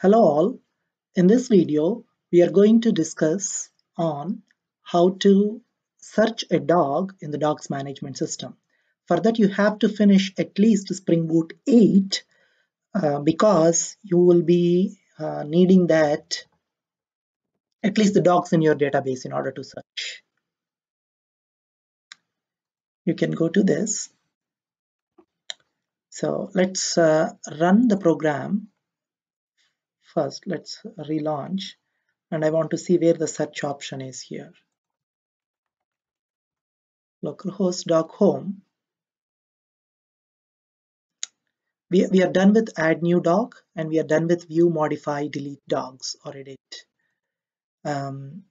Hello all. In this video, we are going to discuss on how to search a dog in the dogs management system. For that, you have to finish at least Spring Boot 8 uh, because you will be uh, needing that at least the dogs in your database in order to search. You can go to this. So let's uh, run the program first let's relaunch and I want to see where the search option is here. Localhost dog home. We, we are done with add new dog and we are done with view modify delete dogs or edit. Um,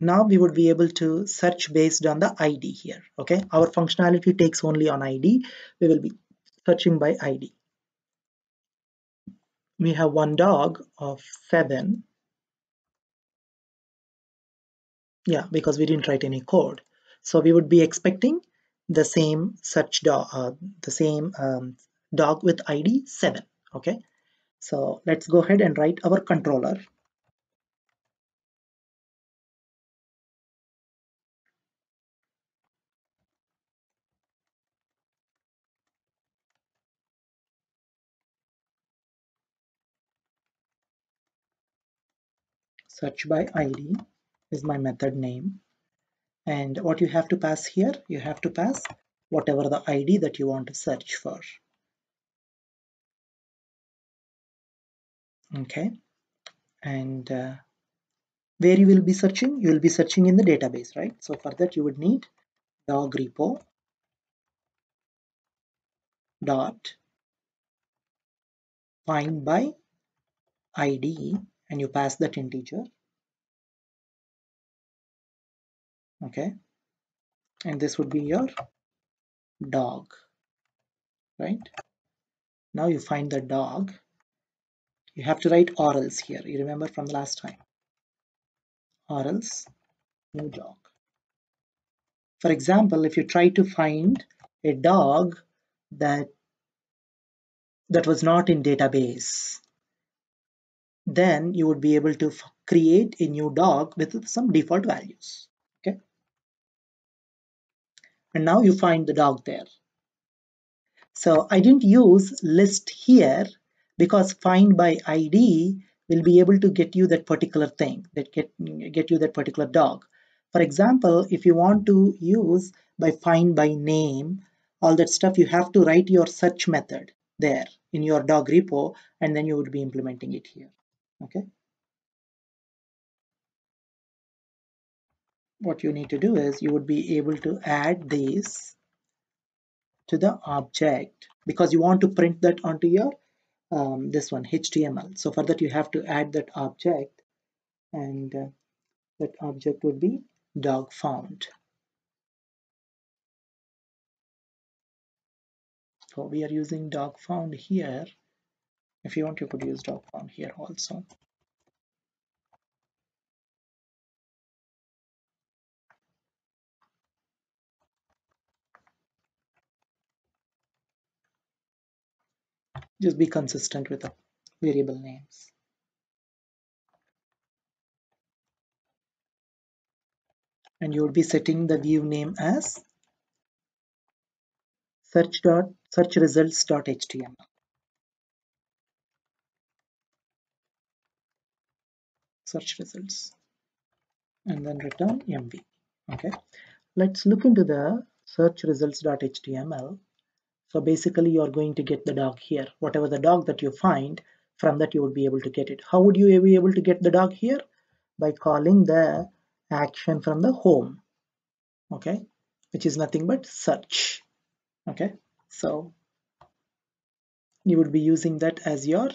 now we would be able to search based on the ID here okay? Our functionality takes only on ID we will be searching by ID we have one dog of seven. Yeah because we didn't write any code. So we would be expecting the same such dog uh, the same um, dog with id 7 okay? So let's go ahead and write our controller search by id is my method name. And what you have to pass here you have to pass whatever the id that you want to search for. Okay. And uh, where you will be searching? You will be searching in the database right? So for that you would need dog repo dot find by id and you pass that integer. Okay. And this would be your dog right? Now you find the dog. You have to write or else here. You remember from the last time. Or else new dog. For example if you try to find a dog that that was not in database then you would be able to create a new dog with some default values okay? And now you find the dog there. So I didn't use list here because find by ID will be able to get you that particular thing that get get you that particular dog. For example if you want to use by find by name all that stuff you have to write your search method there in your dog repo and then you would be implementing it here okay? What you need to do is you would be able to add these to the object because you want to print that onto your um, this one HTML so for that you have to add that object and uh, that object would be dog found. So we are using dog found here if you want you could use dog found here also. Just be consistent with the variable names. And you would be setting the view name as search dot search results dot html search results and then return mv okay. Let's look into the search results.html so basically you are going to get the dog here. Whatever the dog that you find from that you would be able to get it. How would you be able to get the dog here? By calling the action from the home. Okay. Which is nothing but search. Okay. So you would be using that as your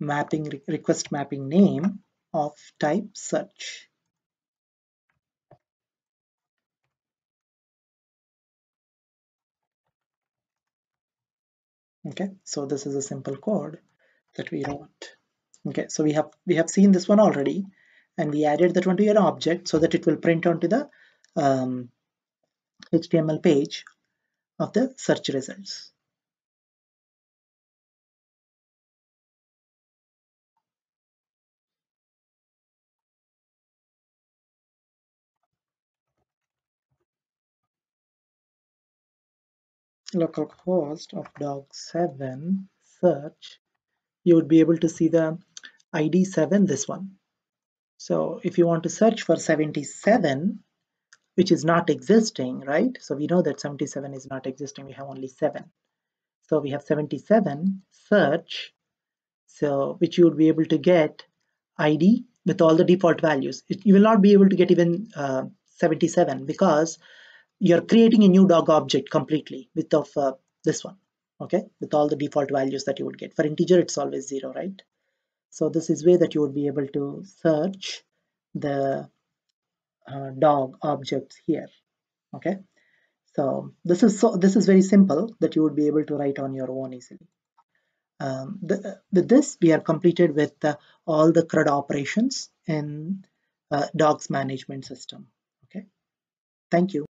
mapping request mapping name of type search. Okay so this is a simple code that we wrote. Okay so we have we have seen this one already and we added that one to an object so that it will print onto the um, HTML page of the search results localhost of dog7 search you would be able to see the id 7 this one. So if you want to search for 77 which is not existing right? So we know that 77 is not existing we have only 7 so we have 77 search so which you would be able to get id with all the default values. You will not be able to get even uh, 77 because you're creating a new dog object completely with of uh, this one okay? With all the default values that you would get. For integer it's always zero right? So this is way that you would be able to search the uh, dog objects here okay? So this is so this is very simple that you would be able to write on your own easily. Um, the, with this we are completed with uh, all the CRUD operations in uh, dogs management system okay? Thank you